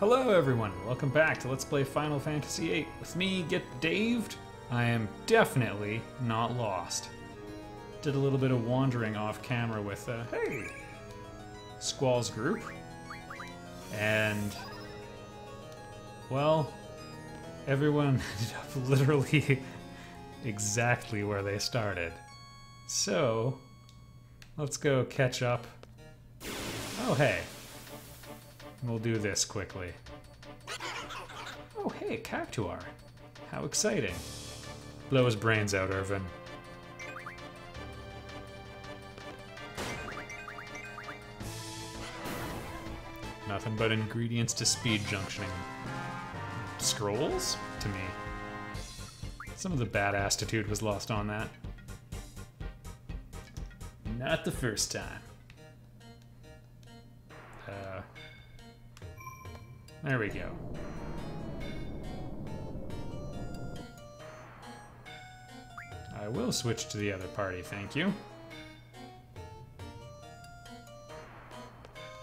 Hello everyone, welcome back to Let's Play Final Fantasy VIII. With me, Get Daved. I am definitely not lost. Did a little bit of wandering off camera with, uh, hey, Squall's group. And, well, everyone ended up literally exactly where they started. So, let's go catch up. Oh, hey. We'll do this quickly. Oh, hey, Cactuar. How exciting. Blow his brains out, Irvine. Nothing but ingredients to speed junctioning. Scrolls? To me. Some of the bad attitude was lost on that. Not the first time. There we go. I will switch to the other party, thank you.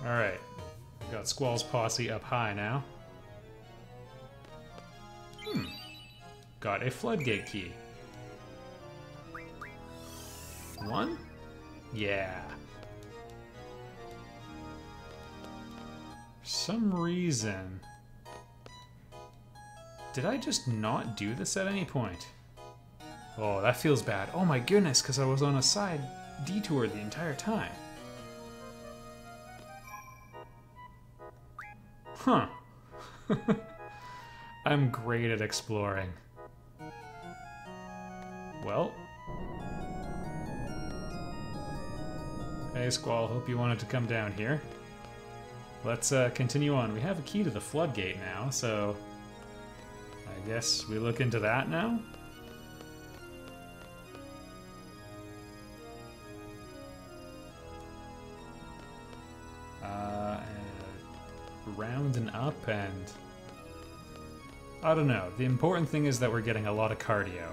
Alright. Got Squall's posse up high now. Hmm. Got a floodgate key. One? Yeah. Some reason... Did I just not do this at any point? Oh, that feels bad. Oh my goodness, because I was on a side detour the entire time. Huh. I'm great at exploring. Well. Hey, Squall, hope you wanted to come down here. Let's uh, continue on. We have a key to the floodgate now, so I guess we look into that now? Uh, round and up and... I don't know. The important thing is that we're getting a lot of cardio.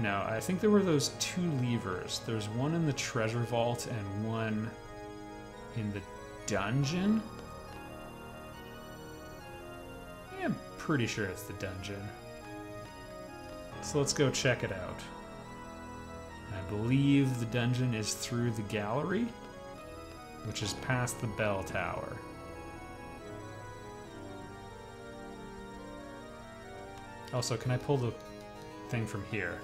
No, I think there were those two levers. There's one in the treasure vault and one in the dungeon. Yeah, I'm pretty sure it's the dungeon. So let's go check it out. I believe the dungeon is through the gallery, which is past the bell tower. Also, can I pull the thing from here?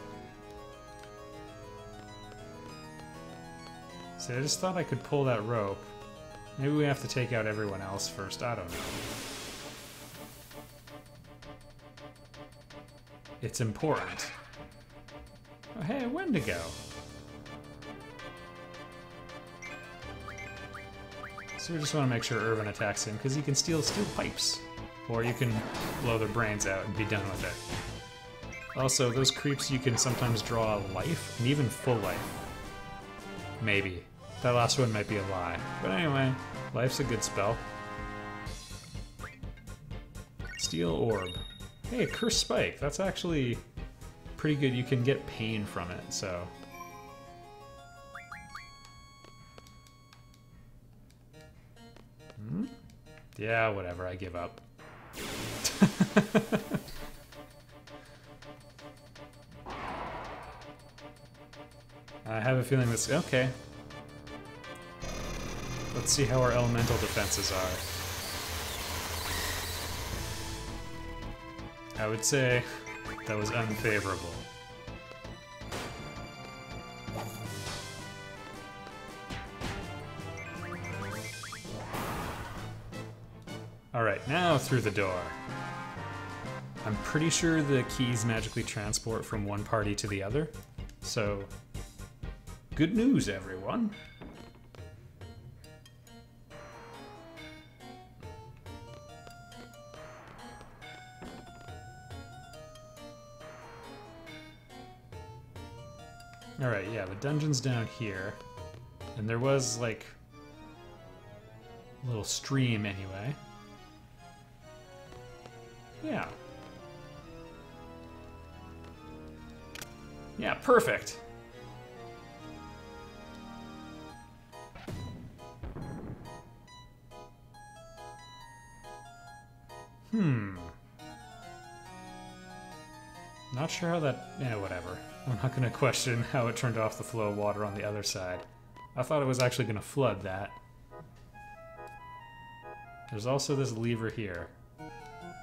See, I just thought I could pull that rope. Maybe we have to take out everyone else first, I don't know. It's important. Oh, hey, Wendigo. So we just want to make sure Irvine attacks him, because he can steal steel pipes. Or you can blow their brains out and be done with it. Also, those creeps you can sometimes draw life, and even full life. Maybe. That last one might be a lie. But anyway, life's a good spell. Steel Orb. Hey, Curse Spike. That's actually pretty good. You can get pain from it, so... Hmm? Yeah, whatever. I give up. I have a feeling this... Okay. Let's see how our elemental defenses are. I would say that was unfavorable. Alright, now through the door. I'm pretty sure the keys magically transport from one party to the other, so good news, everyone. Alright, yeah, the dungeon's down here. And there was, like, a little stream anyway. Yeah. Yeah, perfect. Hmm. Not sure how that... Yeah, whatever. I'm not to question how it turned off the flow of water on the other side. I thought it was actually to flood that. There's also this lever here.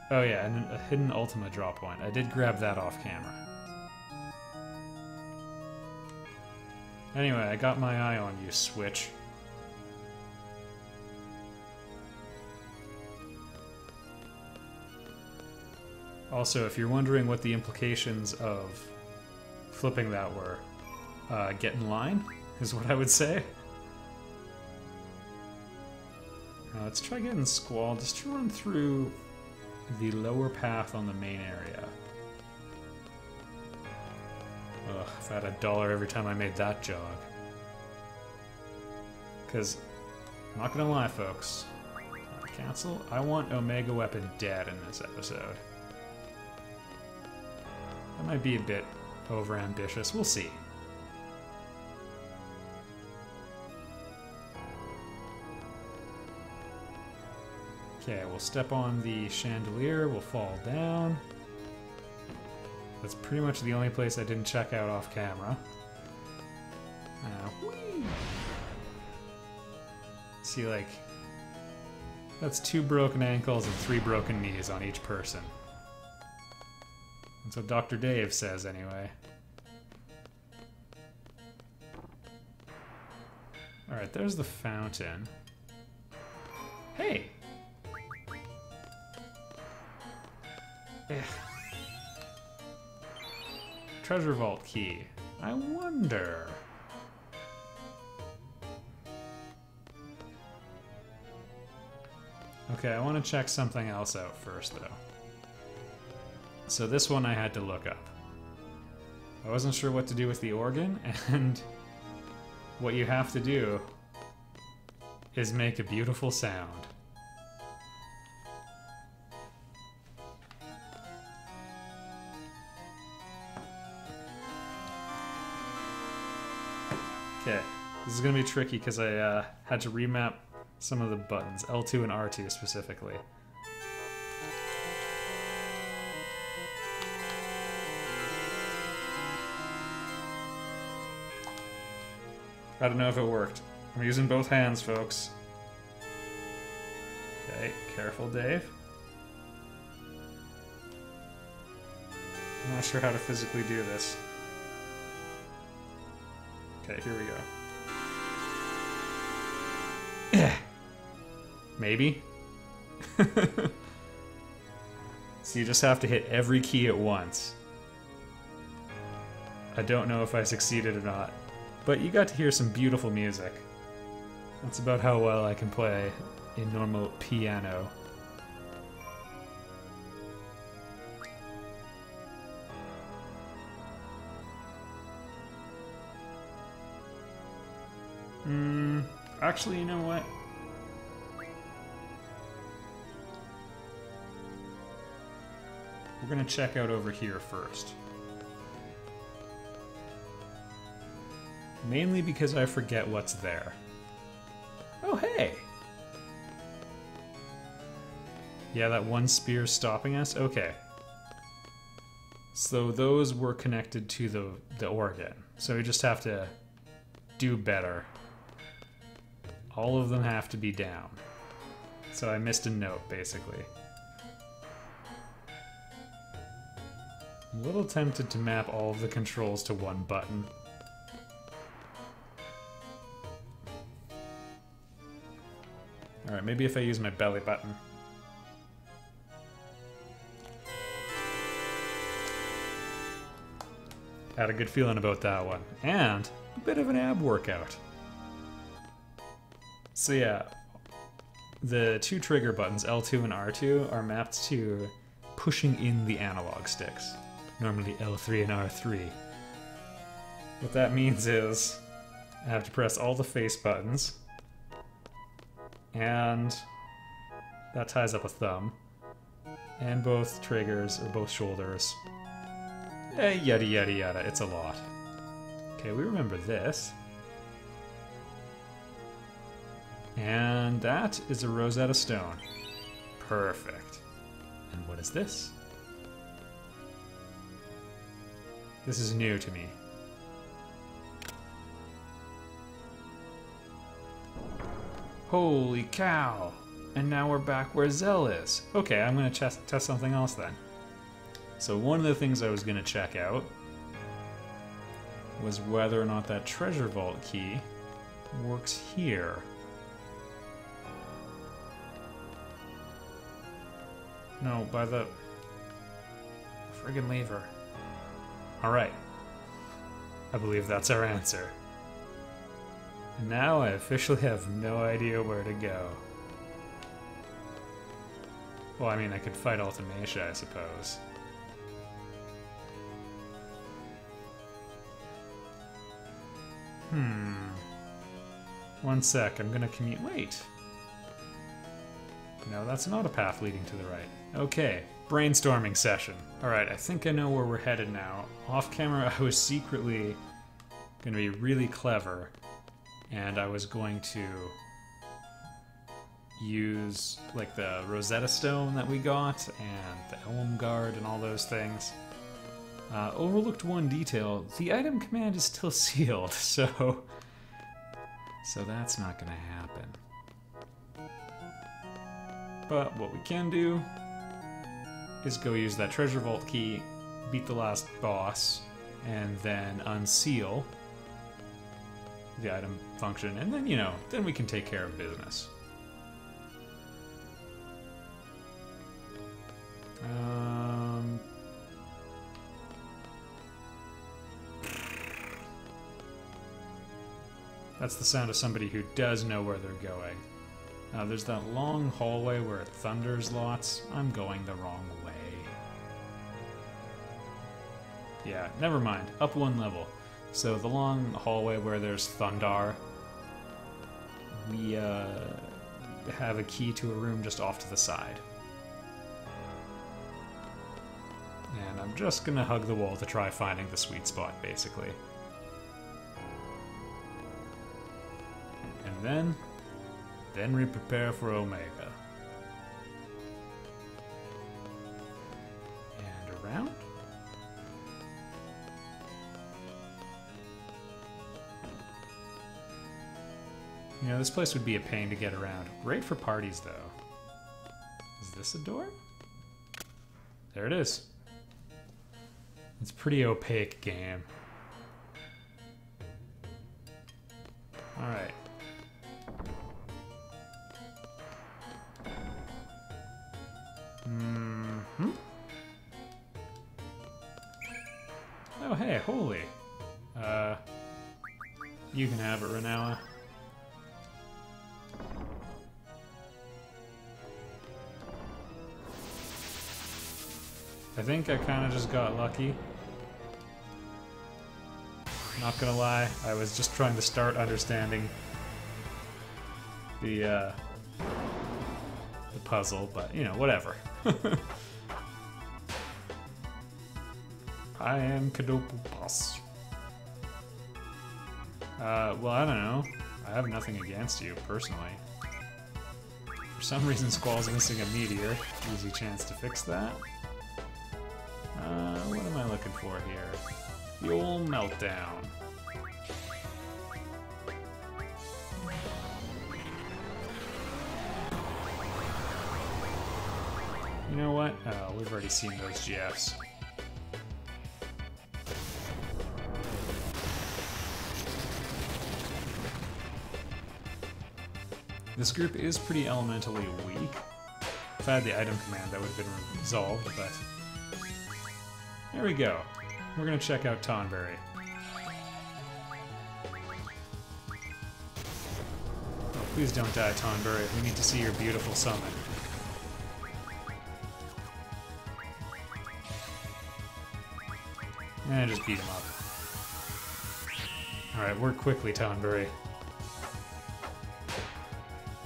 Oh yeah, and a hidden Ultima drop point. I did grab that off camera. Anyway, I got my eye on you, Switch. Also, if you're wondering what the implications of flipping that were, uh, get in line is what I would say. Now let's try getting Squall just to run through the lower path on the main area. Ugh, if I had a dollar every time I made that jog. Because, not gonna lie, folks. Cancel? I want Omega Weapon dead in this episode. That might be a bit overambitious. We'll see. Okay, we'll step on the chandelier, we'll fall down. That's pretty much the only place I didn't check out off camera. Uh, See, like, that's two broken ankles and three broken knees on each person. That's what Dr. Dave says, anyway. Alright, there's the fountain. Hey! Eh. Treasure vault key. I wonder... Okay, I want to check something else out first, though. So this one I had to look up. I wasn't sure what to do with the organ, and what you have to do is make a beautiful sound. Okay, this is gonna be tricky because I uh, had to remap some of the buttons, L2 and R2 specifically. I don't know if it worked. I'm using both hands, folks. Okay, careful, Dave. I'm not sure how to physically do this. Okay, here we go. Maybe? so you just have to hit every key at once. I don't know if I succeeded or not. But you got to hear some beautiful music. That's about how well I can play a normal piano. Hmm, actually, you know what? We're gonna check out over here first. Mainly because I forget what's there. Oh, hey! Yeah, that one spear stopping us? Okay. So those were connected to the, the organ. So we just have to do better. All of them have to be down. So I missed a note, basically. I'm a little tempted to map all of the controls to one button. Maybe if I use my belly button. Had a good feeling about that one. And a bit of an ab workout. So yeah, the two trigger buttons, L2 and R2, are mapped to pushing in the analog sticks. Normally L3 and R3. What that means is I have to press all the face buttons, and that ties up a thumb, and both triggers, or both shoulders. Eh, yada yada yada, it's a lot. Okay, we remember this. And that is a Rosetta Stone. Perfect. And what is this? This is new to me. Holy cow! And now we're back where Zell is. Okay, I'm gonna test, test something else then. So one of the things I was gonna check out was whether or not that treasure vault key works here. No, by the friggin' lever. Alright. I believe that's our answer. And now I officially have no idea where to go. Well, I mean, I could fight Ultimecia, I suppose. Hmm. One sec, I'm gonna commute. Wait. No, that's not a path leading to the right. Okay, brainstorming session. Alright, I think I know where we're headed now. Off camera, I was secretly gonna be really clever, and I was going to use like the Rosetta Stone that we got and the Elem-Guard and all those things. Uh, overlooked one detail: the item command is still sealed, so so that's not going to happen. But what we can do is go use that treasure vault key, beat the last boss, and then unseal the item function, and then, you know, then we can take care of business. Um, that's the sound of somebody who does know where they're going. Uh, there's that long hallway where it thunders lots. I'm going the wrong way. Yeah, never mind. Up one level. So the long hallway where there's Thundar, we uh, have a key to a room just off to the side. And I'm just gonna hug the wall to try finding the sweet spot, basically. And then, then we prepare for Omega. You know, this place would be a pain to get around. Great for parties, though. Is this a door? There it is. It's pretty opaque game. Alright. Mm hmm Oh, hey, holy. Uh, you can have it, Rinoa. I think I kind of just got lucky. Not gonna lie, I was just trying to start understanding the uh, the puzzle, but you know, whatever. I am Kadopu Boss. Uh, well, I don't know. I have nothing against you, personally. For some reason, Squall's missing a meteor. Easy chance to fix that. Uh, what am I looking for here? The meltdown. You know what? Oh, we've already seen those GFs. This group is pretty elementally weak. If I had the item command, that would have been resolved, but... There we go. We're gonna check out Tonberry. Oh, please don't die, Tonberry. We need to see your beautiful summon. And just beat him up. Alright, work quickly, Tonberry.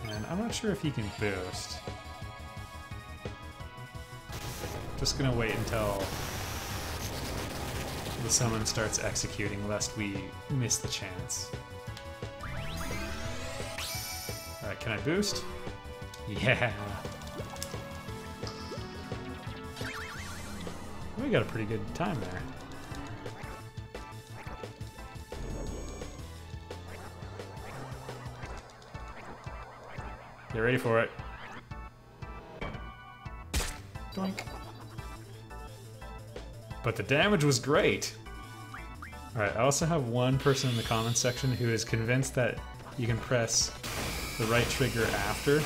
And I'm not sure if he can boost. Just gonna wait until the summon starts executing, lest we miss the chance. Alright, can I boost? Yeah! We got a pretty good time there. Get ready for it. Doink. But the damage was great. Alright, I also have one person in the comments section who is convinced that you can press the right trigger after.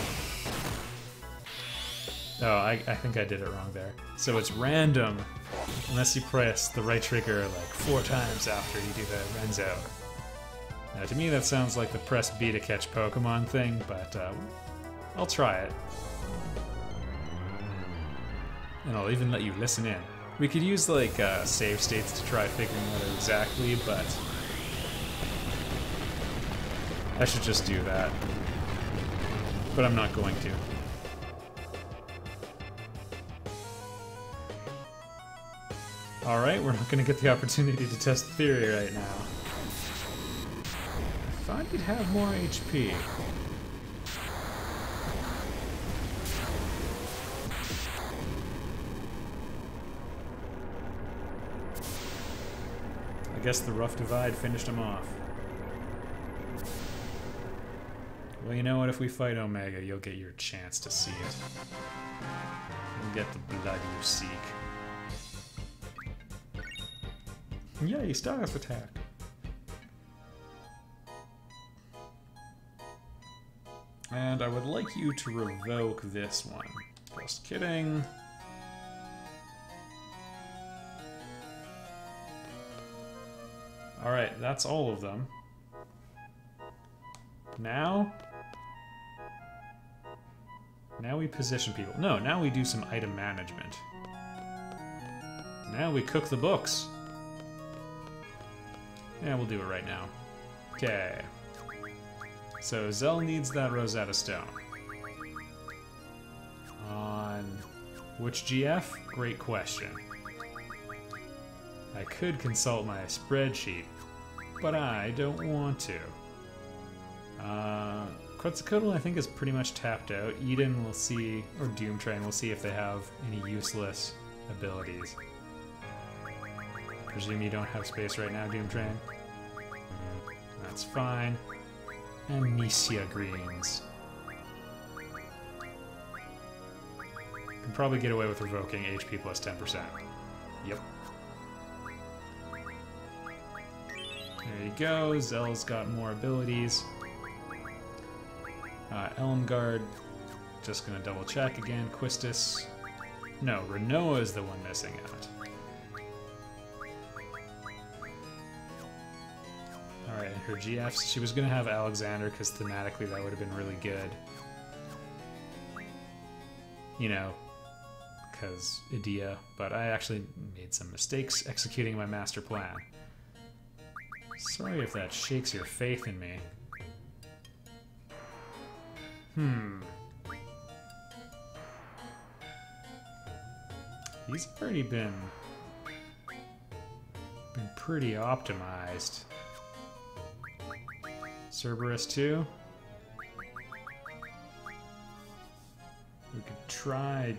Oh, I, I think I did it wrong there. So it's random unless you press the right trigger like four times after you do the Renzo. Now, to me, that sounds like the press B to catch Pokemon thing, but uh, I'll try it. And I'll even let you listen in. We could use like uh, save states to try figuring out exactly, but I should just do that. But I'm not going to. Alright, we're not going to get the opportunity to test the theory right now. I thought you'd have more HP. Guess the rough divide finished him off. Well, you know what? If we fight Omega, you'll get your chance to see it. You'll get the blood you seek. Yay, staff attack! And I would like you to revoke this one. Just kidding. Alright, that's all of them. Now... Now we position people. No, now we do some item management. Now we cook the books. Yeah, we'll do it right now. Okay. So Zell needs that Rosetta Stone. On which GF? Great question. I could consult my spreadsheet, but I don't want to. Uh, Quetzalcoatl, I think, is pretty much tapped out. Eden we'll see, or Doomtrain will see if they have any useless abilities. Presume you don't have space right now, Doomtrain. That's fine. Amnesia Greens. Can probably get away with revoking HP plus 10%. Yep. There you go. Zell's got more abilities. Uh, Elem-Guard, just gonna double check again. Quistis. No, Rinoa is the one missing out. Alright, her GFs. She was gonna have Alexander because thematically that would have been really good. You know, because Edea, but I actually made some mistakes executing my master plan. Sorry if that shakes your faith in me. Hmm. He's already been been pretty optimized. Cerberus too. We could try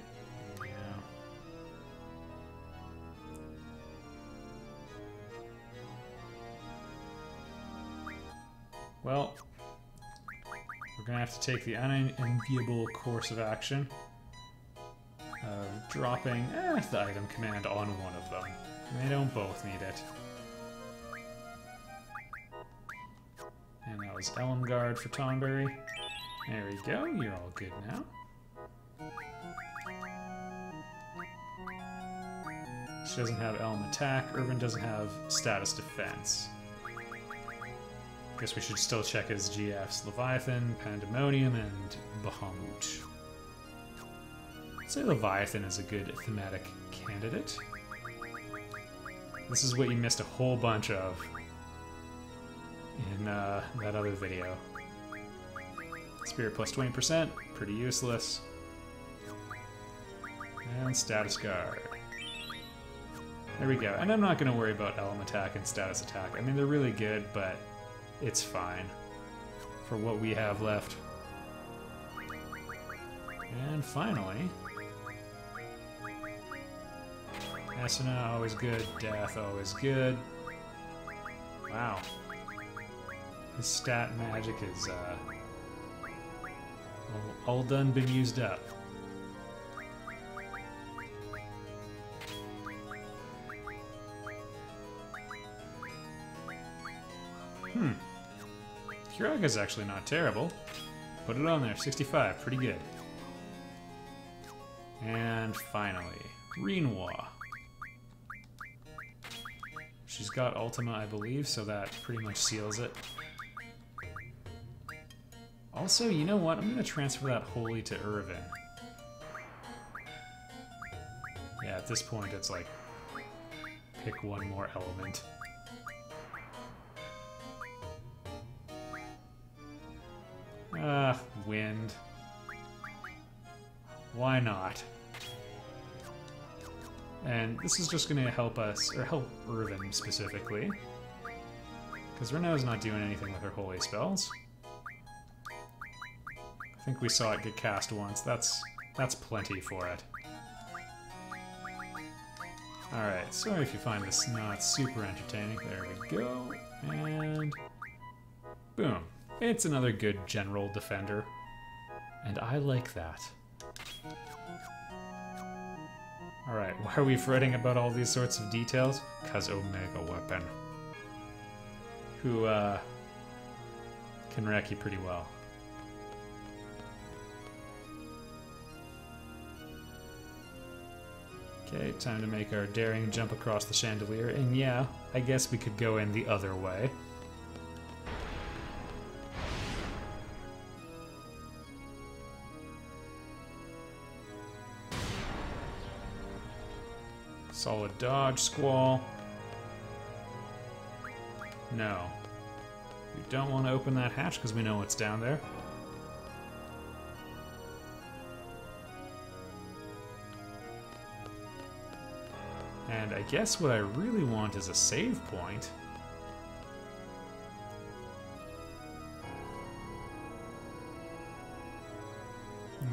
Well, we're going to have to take the unenviable course of action of dropping eh, the item command on one of them. They don't both need it. And that was Elem-Guard for Tonberry. There we go, you're all good now. She doesn't have Elm Attack. Irvine doesn't have Status Defense. Guess we should still check his GFs. Leviathan, Pandemonium, and Bahamut. I'd say Leviathan is a good thematic candidate. This is what you missed a whole bunch of in uh, that other video. Spirit plus 20%, pretty useless. And Status Guard. There we go. And I'm not going to worry about Elm Attack and Status Attack. I mean, they're really good, but it's fine for what we have left. And finally, Esuna, always good. Death, always good. Wow. His stat magic is, uh, all, all done been used up. Hmm. Curaga's actually not terrible. Put it on there, 65, pretty good. And finally, Rinoa. She's got Ultima, I believe, so that pretty much seals it. Also, you know what? I'm going to transfer that wholly to Irvine. Yeah, at this point, it's like, pick one more element. Wind. Why not? And this is just going to help us, or help Irvine specifically. Because Rinoa's not doing anything with her holy spells. I think we saw it get cast once. That's that's plenty for it. Alright, sorry if you find this not super entertaining. There we go. And boom. It's another good general defender. And I like that. Alright, why are we fretting about all these sorts of details? Cause Omega Weapon. Who, uh, can wreck you pretty well. Okay, time to make our daring jump across the chandelier, and yeah, I guess we could go in the other way. Dodge, Squall. No. We don't want to open that hatch because we know what's down there. And I guess what I really want is a save point.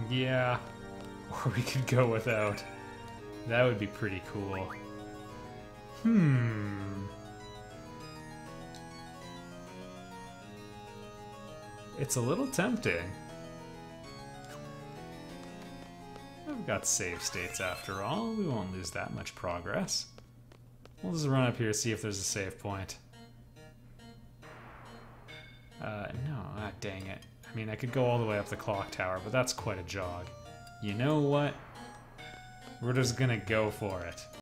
Yeah, or we could go without. That would be pretty cool. Hmm. It's a little tempting. I've got save states after all. We won't lose that much progress. We'll just run up here see if there's a save point. Uh, no, ah, dang it. I mean, I could go all the way up the clock tower, but that's quite a jog. You know what? We're just gonna go for it.